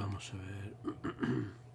Vamos a ver.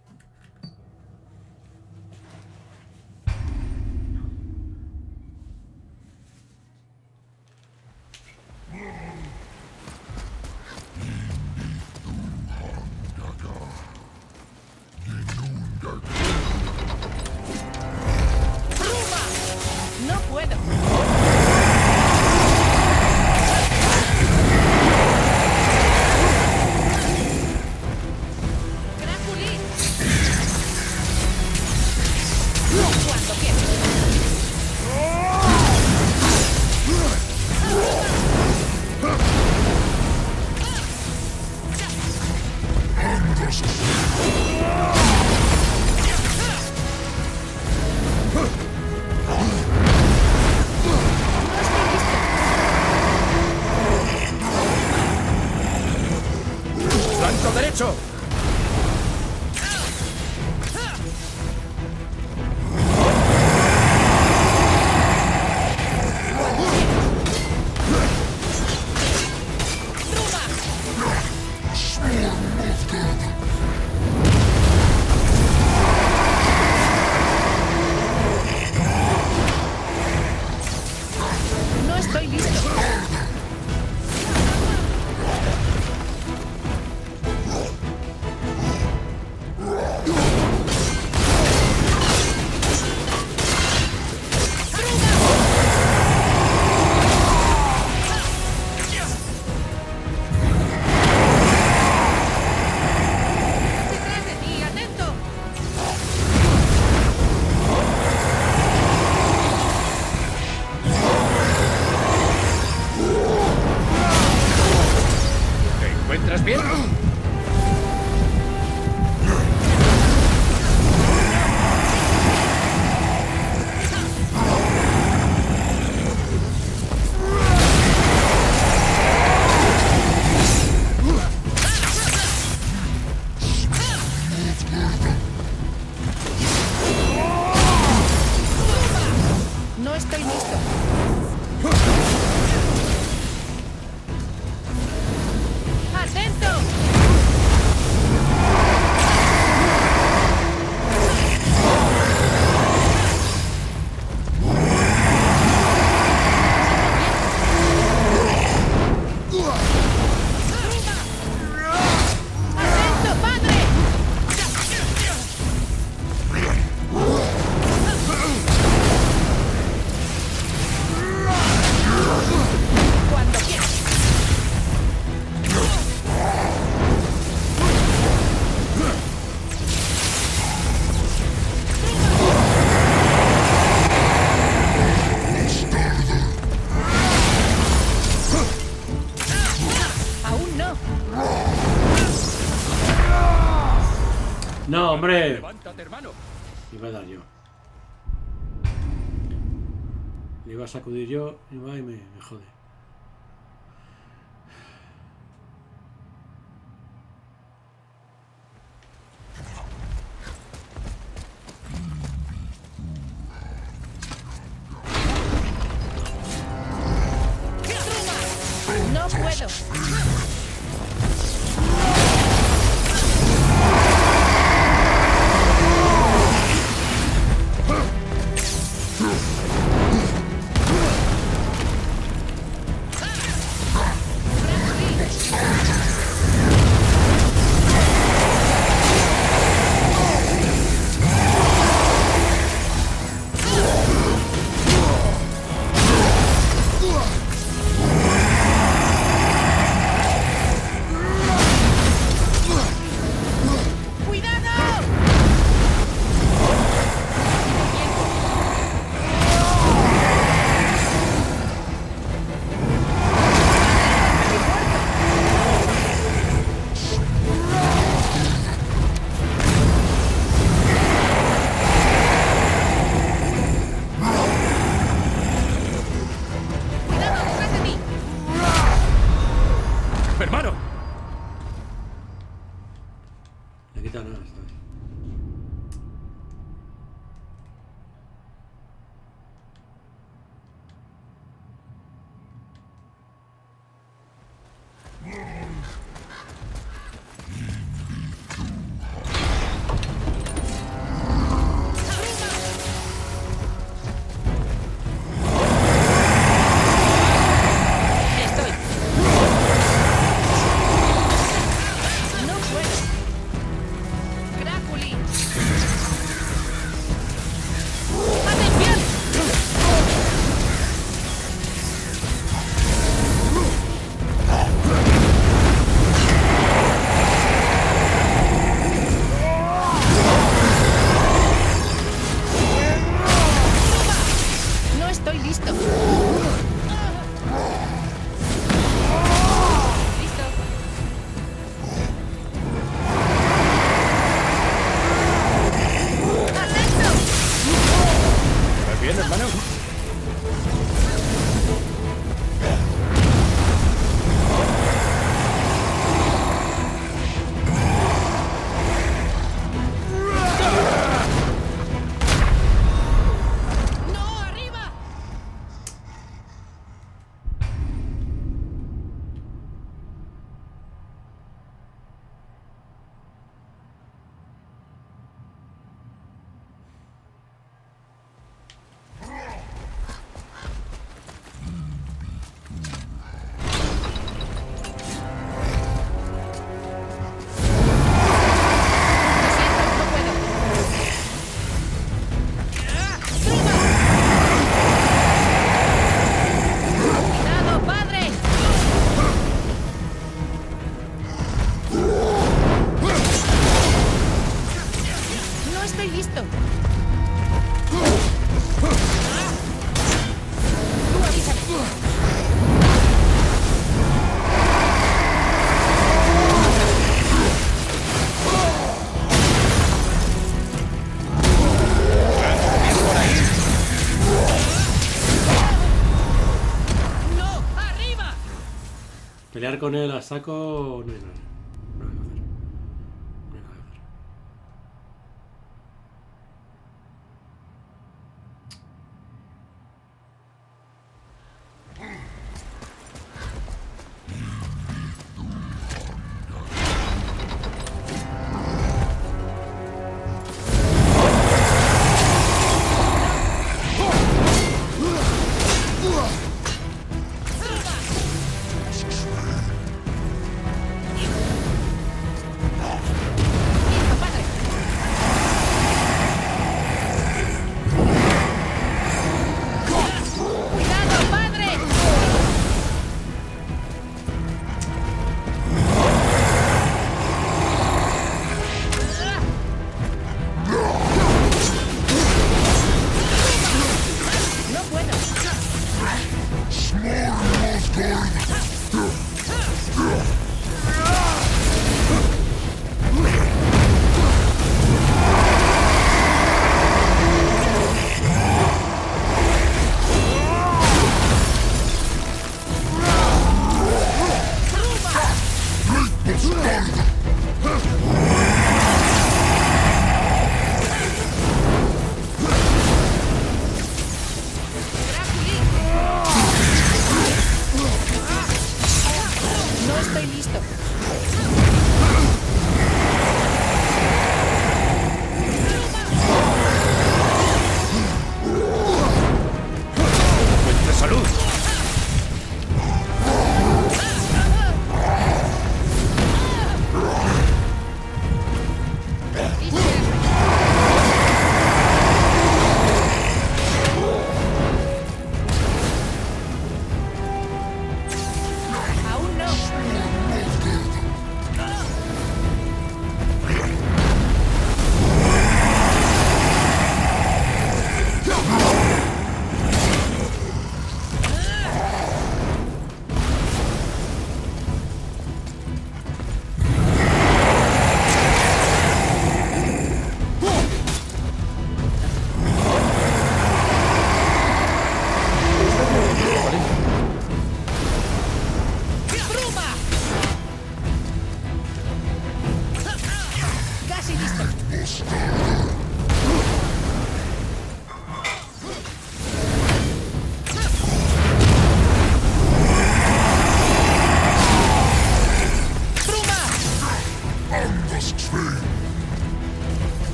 saco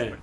hombre.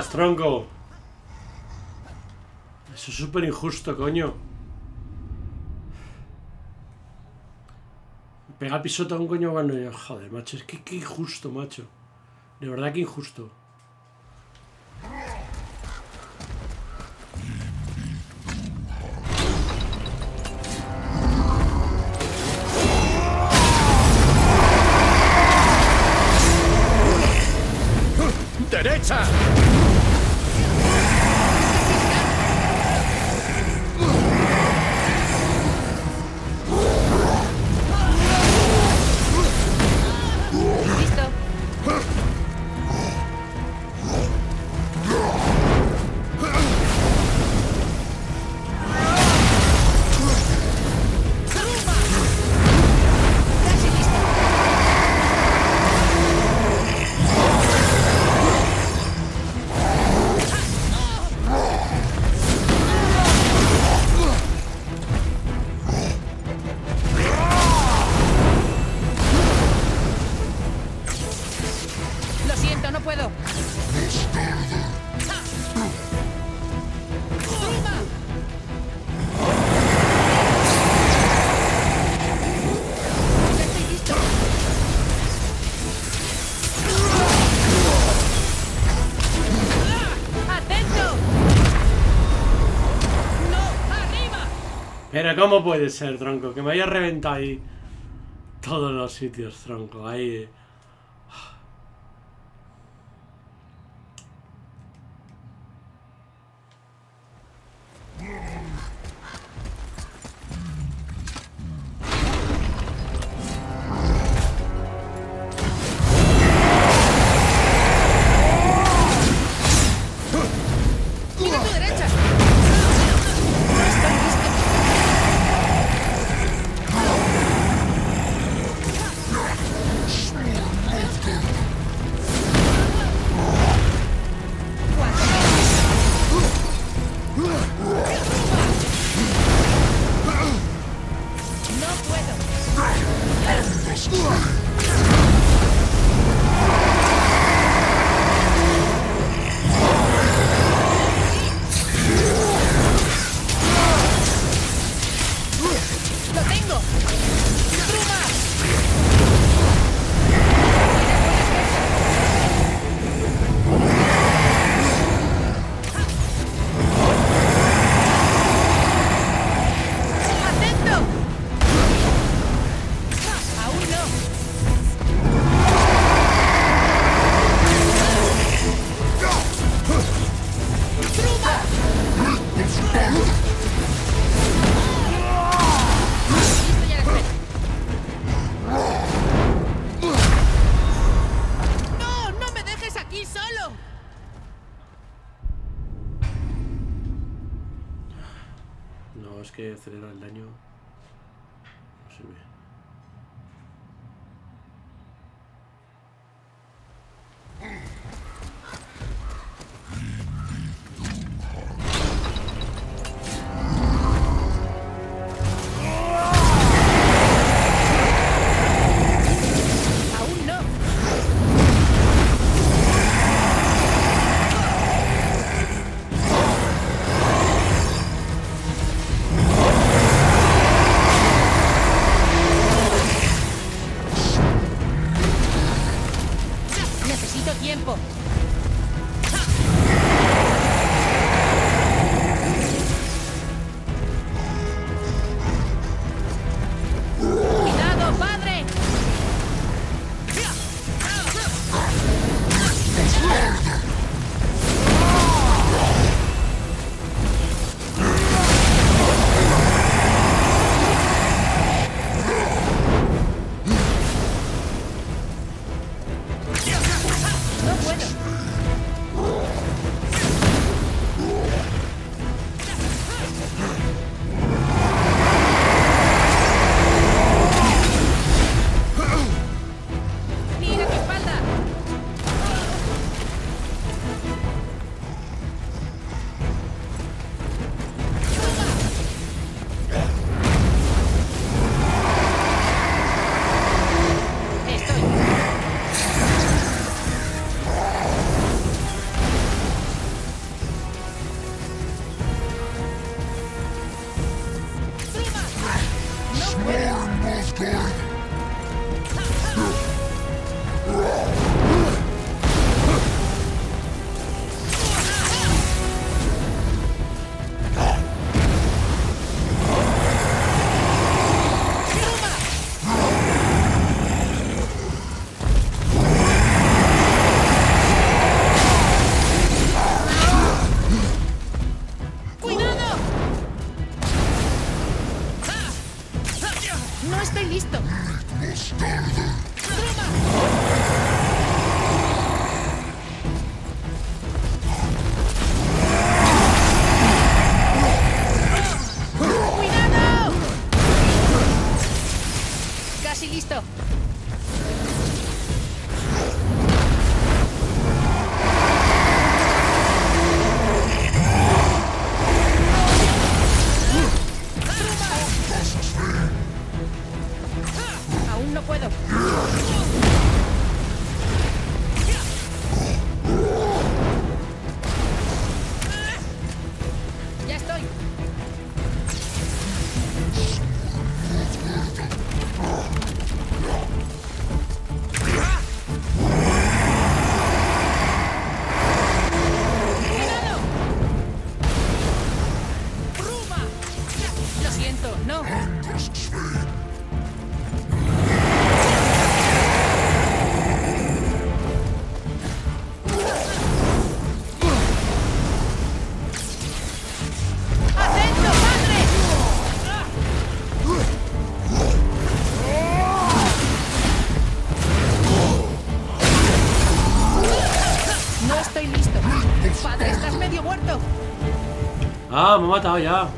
Jodas, tronco. Eso es súper injusto, coño. Pega pisoto a un coño cuando. Joder, macho, es que qué injusto, macho. De verdad que injusto. ¿Cómo puede ser, tronco? Que me haya reventado ahí todos los sitios, tronco. Ahí. ¡Lo Padre, estás medio muerto. Ah, me ha matado ya.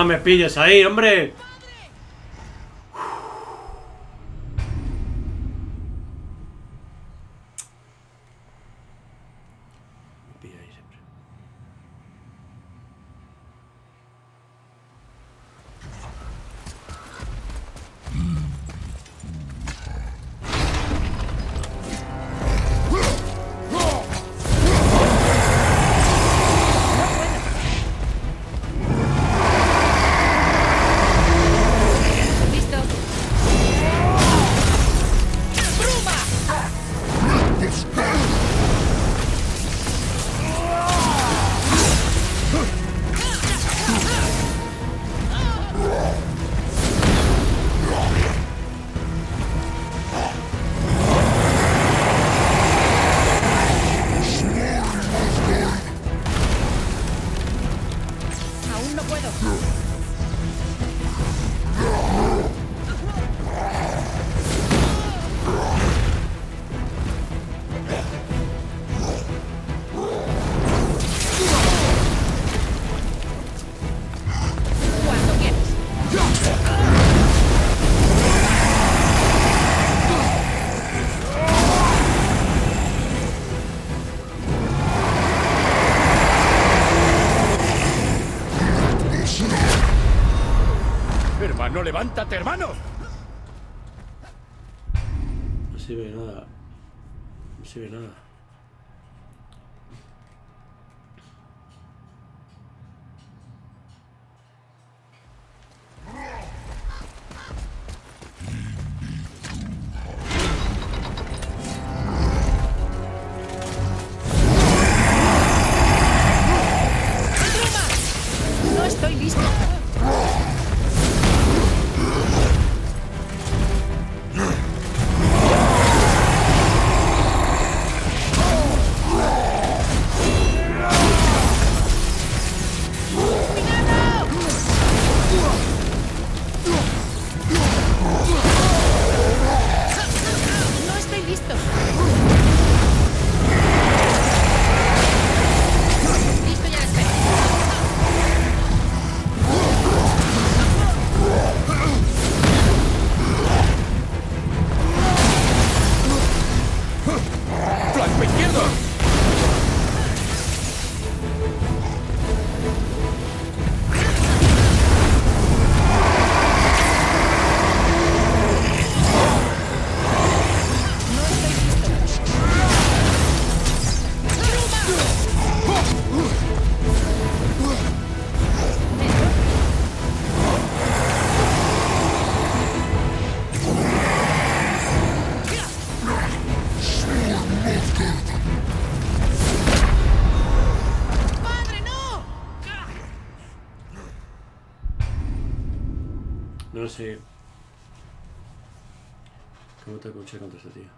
no me pilles ahí, hombre. levántate, hermano. ¿Cómo te escuché contra ese tío?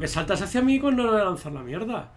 que saltas hacia mí pues cuando le voy a lanzar la mierda.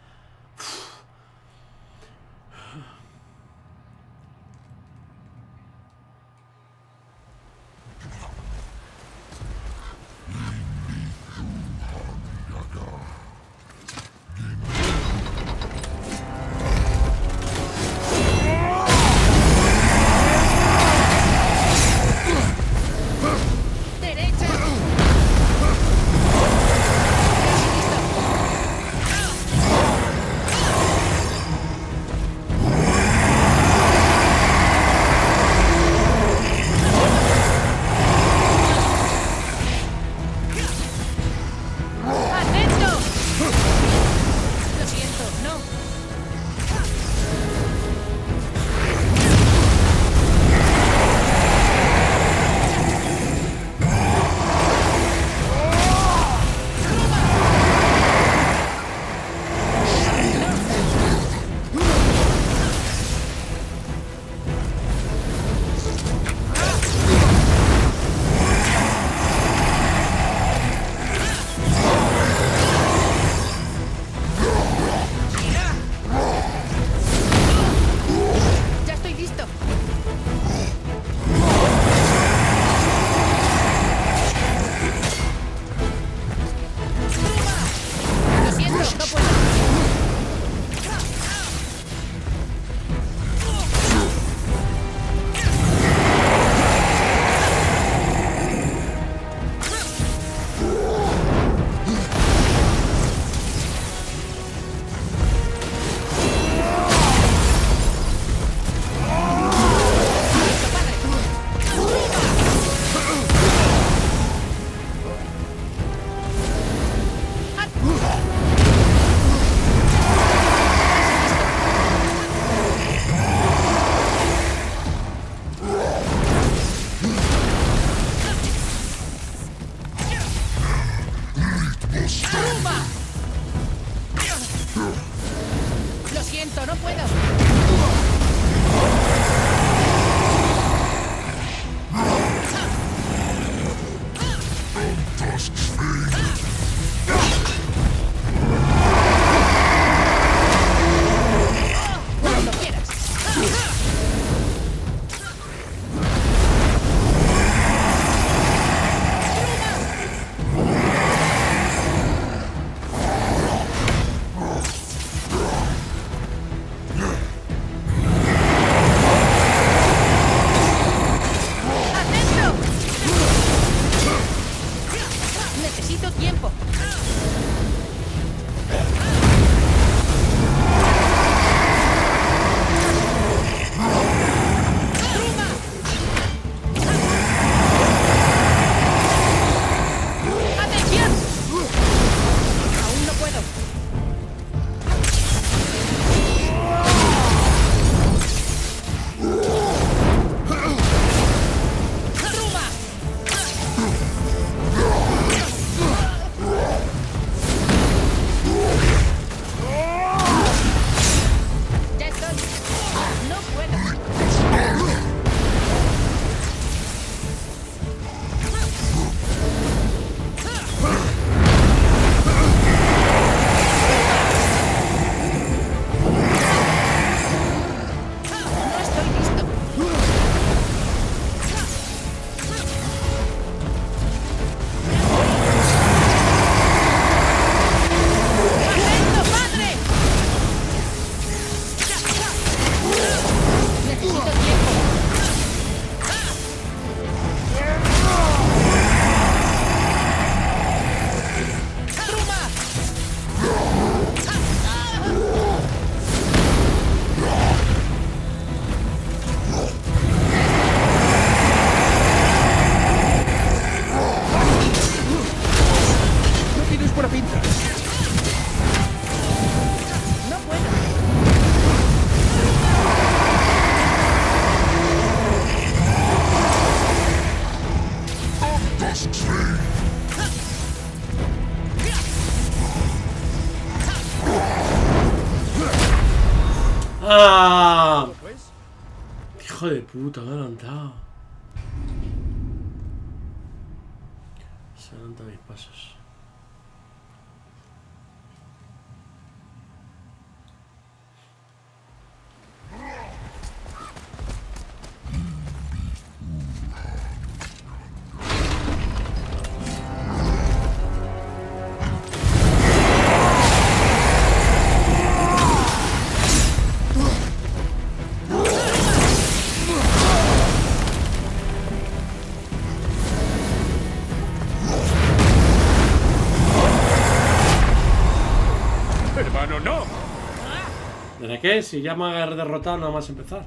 qué? Si ya me ha derrotado nada más empezar.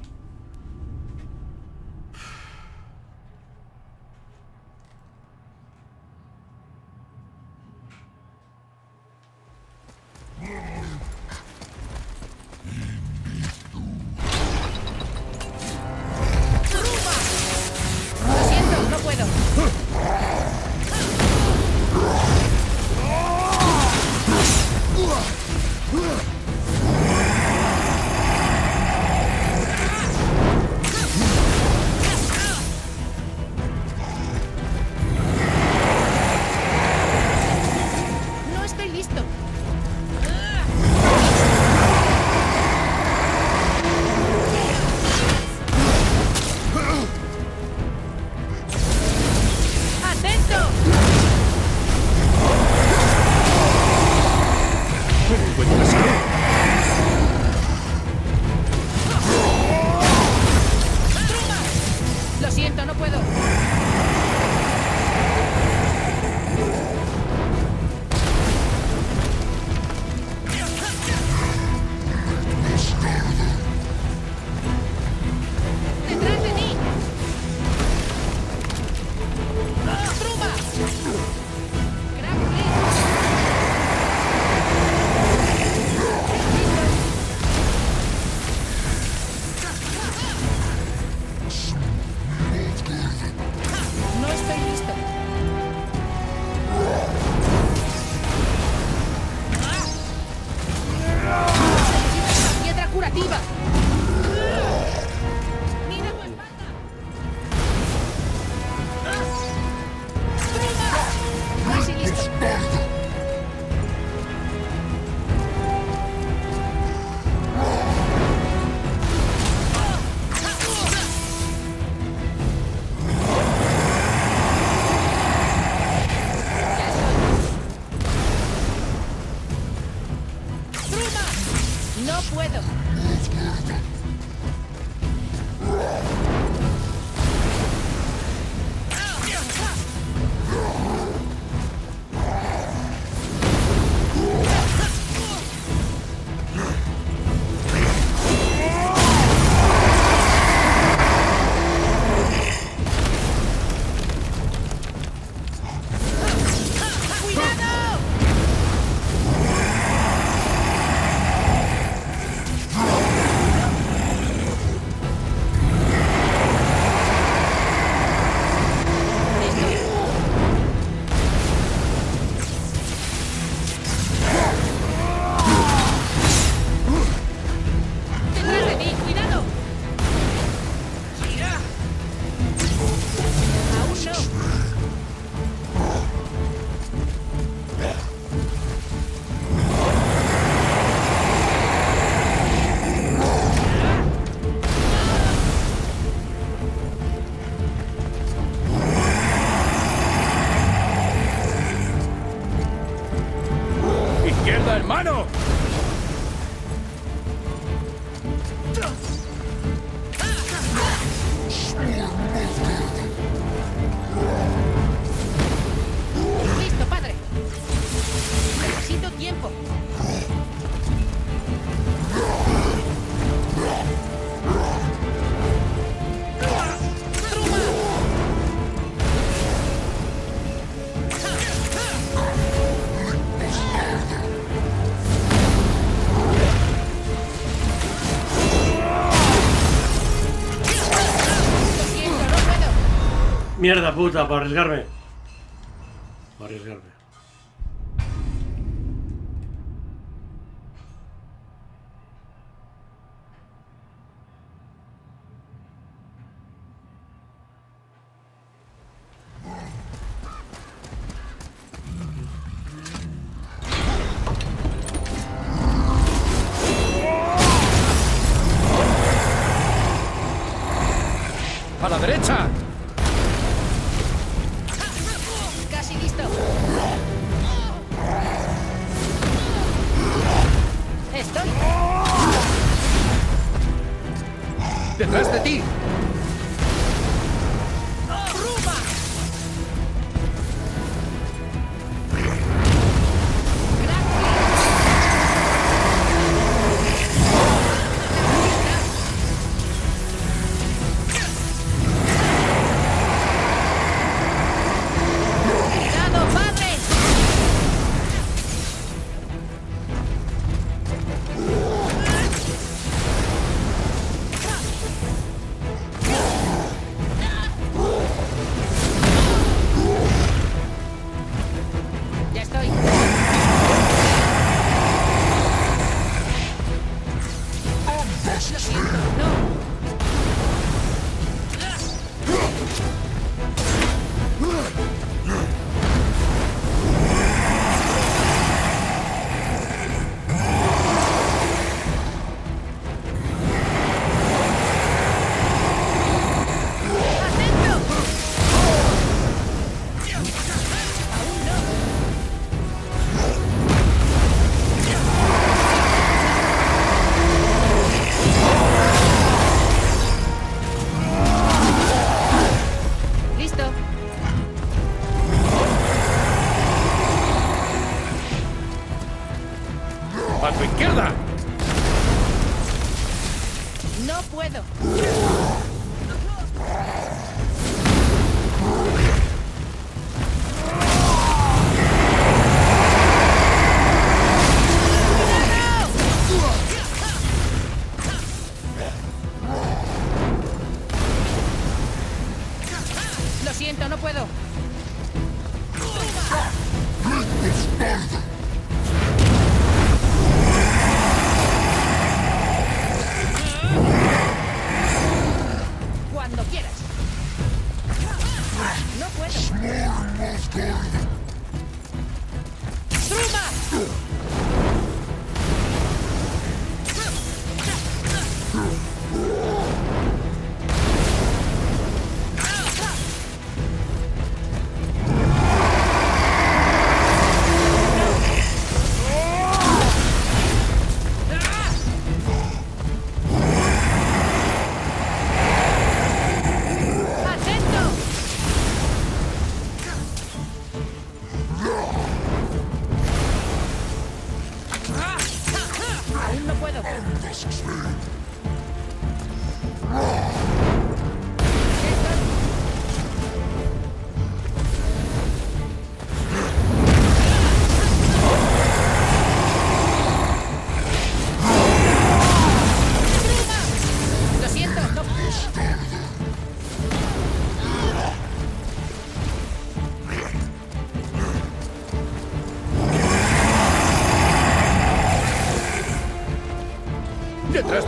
mierda puta para arriesgarme.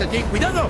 ¡Detrás de ti! ¡Cuidado!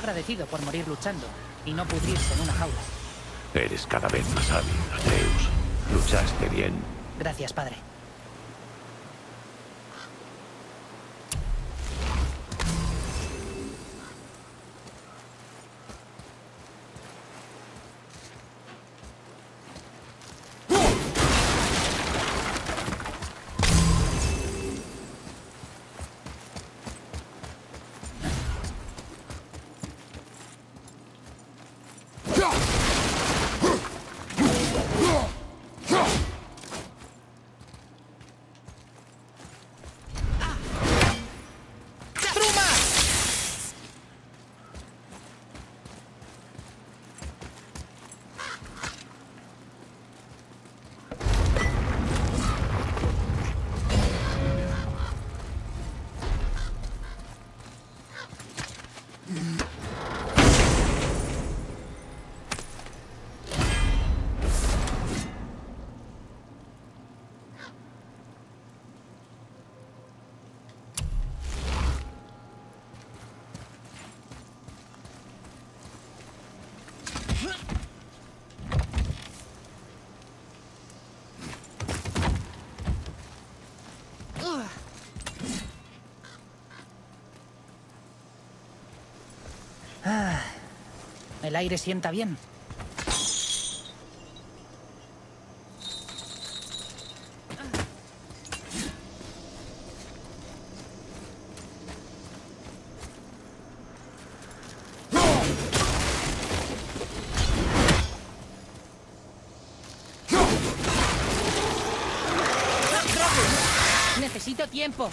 Agradecido por morir luchando y no pudrirse en una jaula. Eres cada vez más hábil, Atreus. Luchaste bien. Gracias, padre. El aire sienta bien. Necesito tiempo.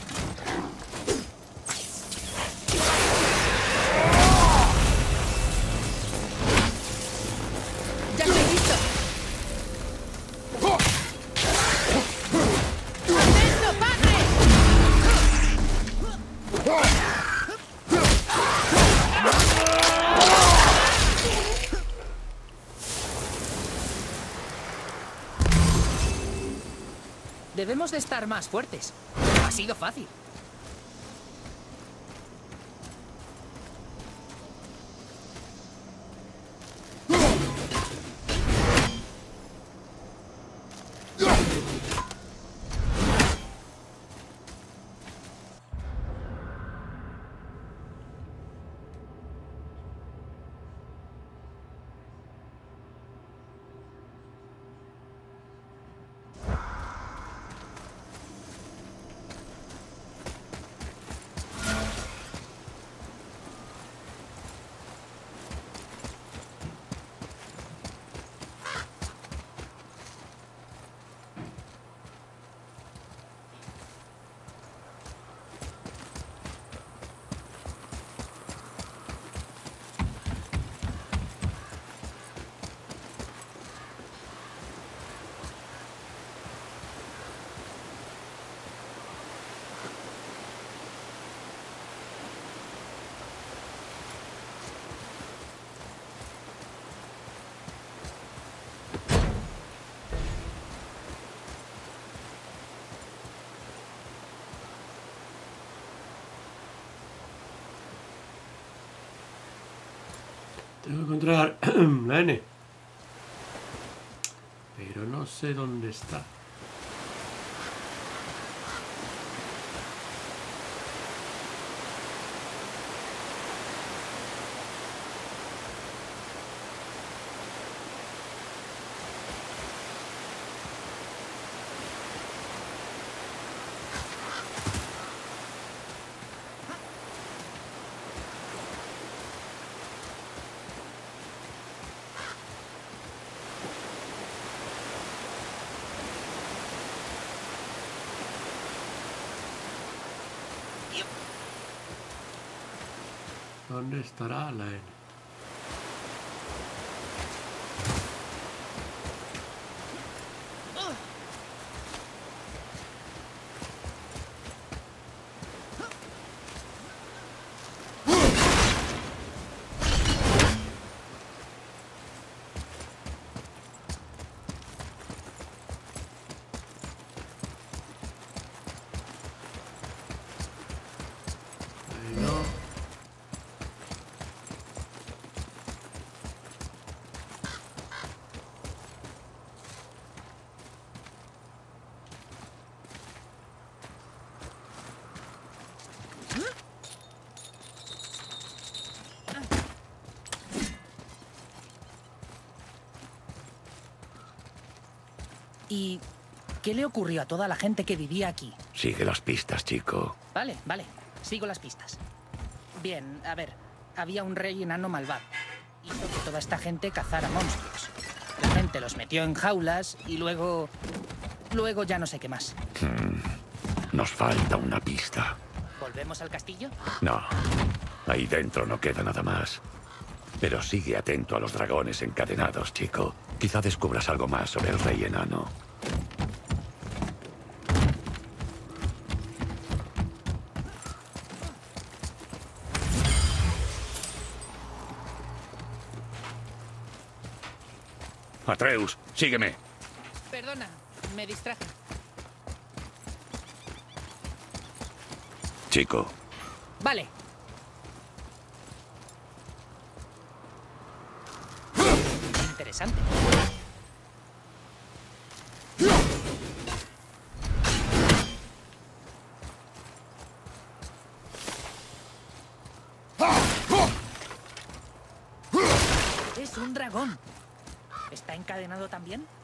De estar más fuertes. Ha sido fácil. Tengo que encontrar la N. Pero no sé dónde está. ¿Dónde estará la ¿Y qué le ocurrió a toda la gente que vivía aquí? Sigue las pistas, chico. Vale, vale. Sigo las pistas. Bien, a ver. Había un rey enano malvado. Hizo que toda esta gente cazara monstruos. La gente los metió en jaulas y luego... Luego ya no sé qué más. Nos falta una pista. ¿Volvemos al castillo? No. Ahí dentro no queda nada más. Pero sigue atento a los dragones encadenados, chico. Quizá descubras algo más sobre el rey enano. Atreus, sígueme. Perdona, me distraje. Chico, Vale. Interesante. Es un dragón. ¿Está encadenado también?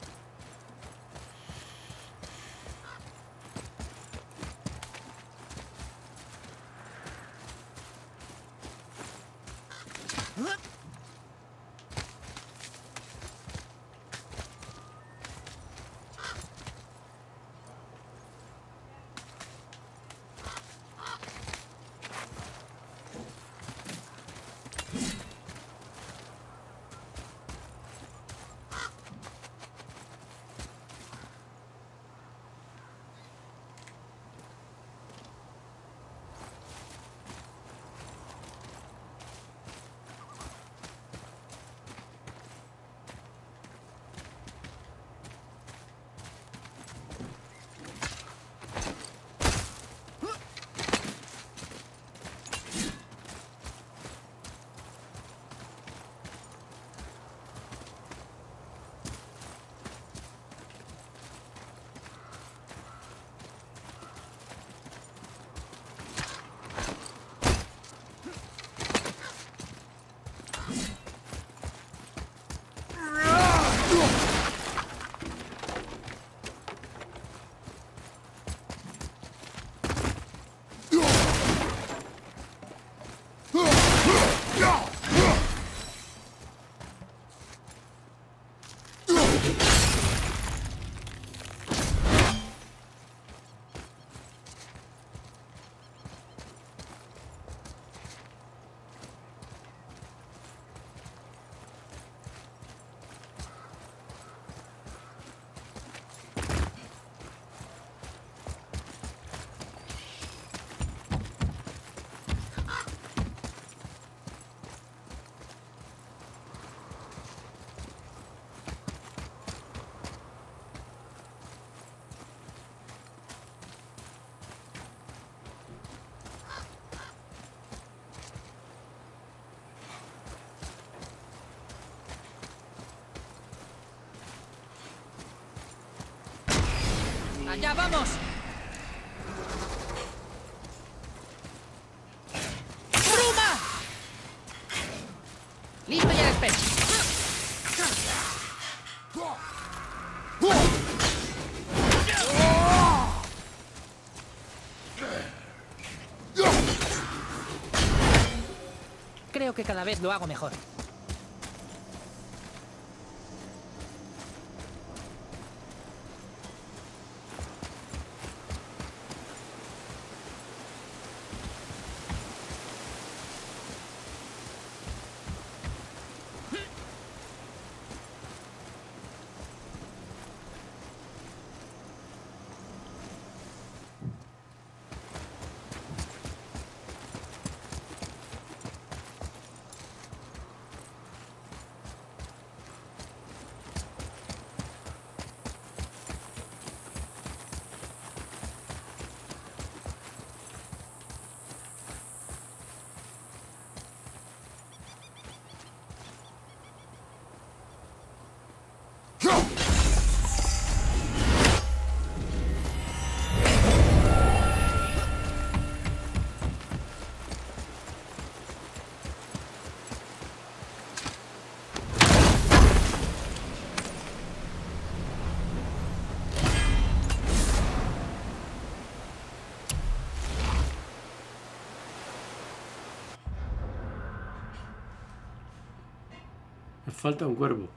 ¡Allá vamos! ¡Bruma! Listo y a la espera. Creo que cada vez lo hago mejor. Falta un cuervo.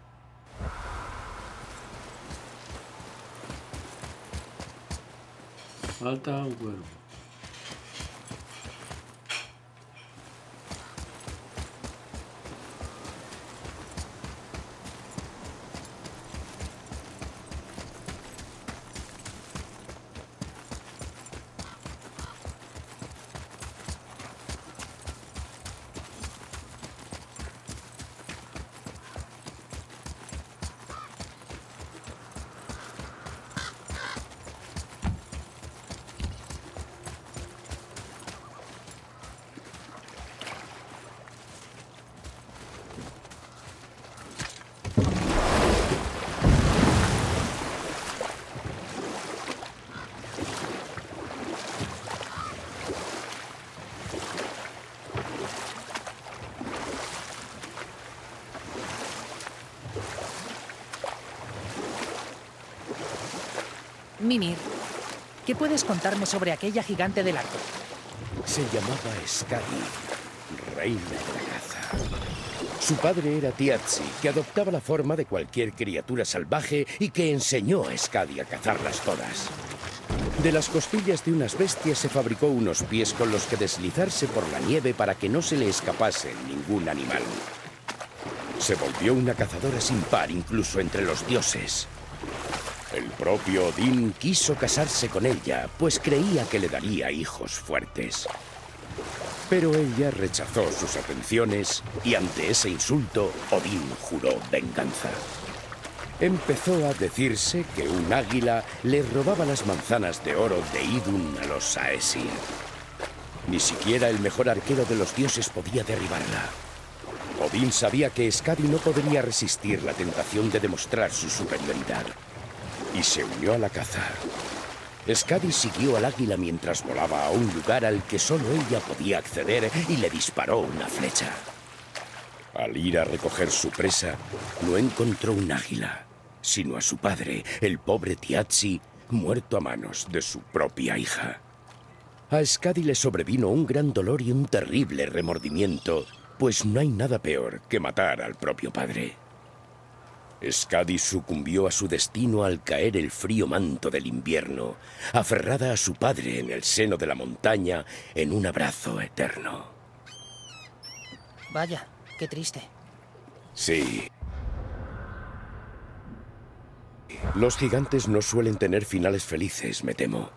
Falta un cuervo. ¿Qué puedes contarme sobre aquella gigante del arco? Se llamaba Skadi, reina de la caza. Su padre era Tiazi, que adoptaba la forma de cualquier criatura salvaje y que enseñó a Skadi a cazarlas todas. De las costillas de unas bestias se fabricó unos pies con los que deslizarse por la nieve para que no se le escapase ningún animal. Se volvió una cazadora sin par incluso entre los dioses. Propio Odín quiso casarse con ella, pues creía que le daría hijos fuertes. Pero ella rechazó sus atenciones y ante ese insulto, Odín juró venganza. Empezó a decirse que un águila le robaba las manzanas de oro de Idun a los Aesir. Ni siquiera el mejor arquero de los dioses podía derribarla. Odín sabía que Skadi no podría resistir la tentación de demostrar su superioridad y se unió a la caza. Skadi siguió al águila mientras volaba a un lugar al que solo ella podía acceder y le disparó una flecha. Al ir a recoger su presa, no encontró un águila, sino a su padre, el pobre Tiazi, muerto a manos de su propia hija. A Skadi le sobrevino un gran dolor y un terrible remordimiento, pues no hay nada peor que matar al propio padre. Skadi sucumbió a su destino al caer el frío manto del invierno, aferrada a su padre en el seno de la montaña en un abrazo eterno. Vaya, qué triste. Sí. Los gigantes no suelen tener finales felices, me temo.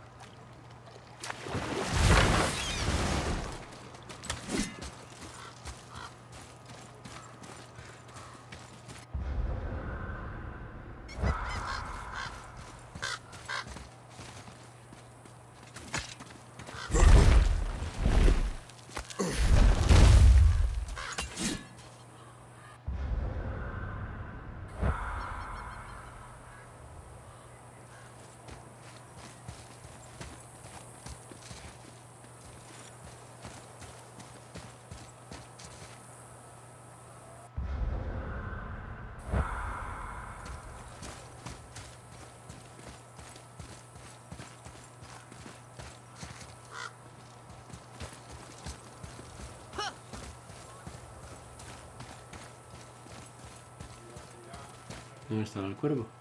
¿Dónde está el cuervo?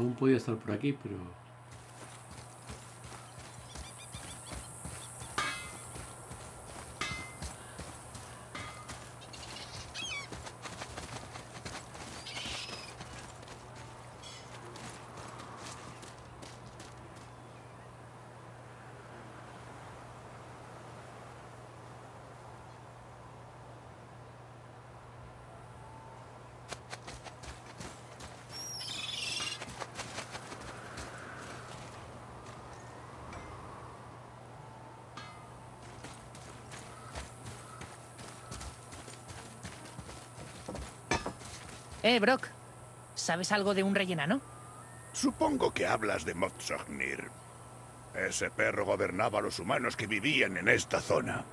Aún podía estar por aquí, pero... Eh, Brock. ¿Sabes algo de un rey enano? Supongo que hablas de Motsognir. Ese perro gobernaba a los humanos que vivían en esta zona.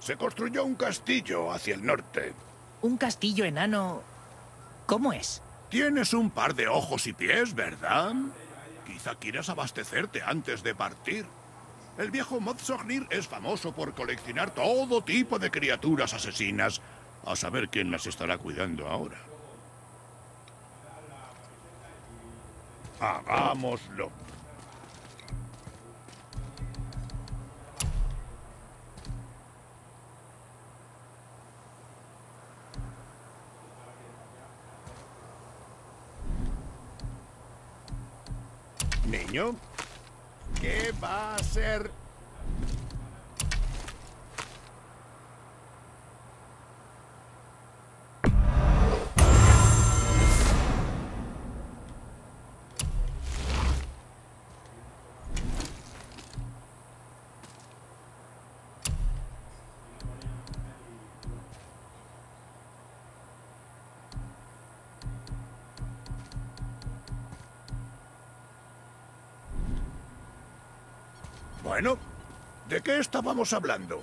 Se construyó un castillo hacia el norte. ¿Un castillo enano... ¿Cómo es? Tienes un par de ojos y pies, ¿verdad? Quizá quieras abastecerte antes de partir. El viejo Motsognir es famoso por coleccionar todo tipo de criaturas asesinas. A saber quién las estará cuidando ahora. Hagámoslo. Niño, ¿qué va a ser? Qué estábamos hablando?